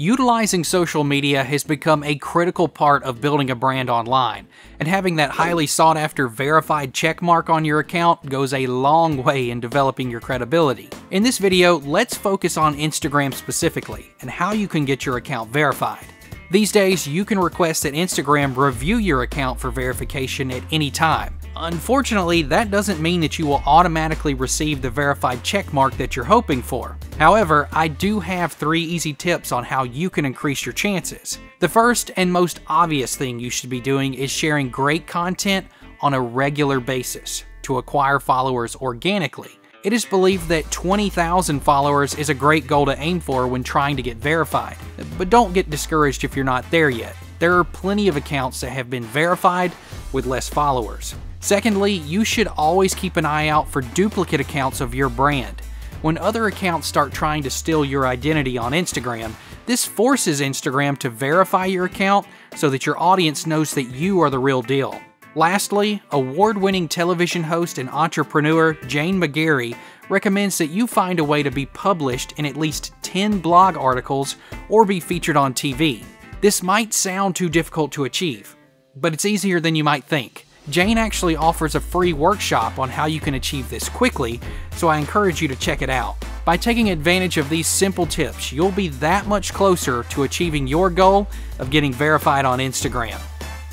Utilizing social media has become a critical part of building a brand online, and having that highly sought after verified checkmark on your account goes a long way in developing your credibility. In this video, let's focus on Instagram specifically and how you can get your account verified. These days, you can request that Instagram review your account for verification at any time. Unfortunately, that doesn't mean that you will automatically receive the verified checkmark that you're hoping for. However, I do have three easy tips on how you can increase your chances. The first and most obvious thing you should be doing is sharing great content on a regular basis to acquire followers organically. It is believed that 20,000 followers is a great goal to aim for when trying to get verified, but don't get discouraged if you're not there yet. There are plenty of accounts that have been verified with less followers. Secondly, you should always keep an eye out for duplicate accounts of your brand. When other accounts start trying to steal your identity on Instagram, this forces Instagram to verify your account so that your audience knows that you are the real deal. Lastly, award winning television host and entrepreneur Jane McGarry recommends that you find a way to be published in at least 10 blog articles or be featured on TV. This might sound too difficult to achieve, but it's easier than you might think. Jane actually offers a free workshop on how you can achieve this quickly, so I encourage you to check it out. By taking advantage of these simple tips, you'll be that much closer to achieving your goal of getting verified on Instagram.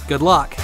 Good luck!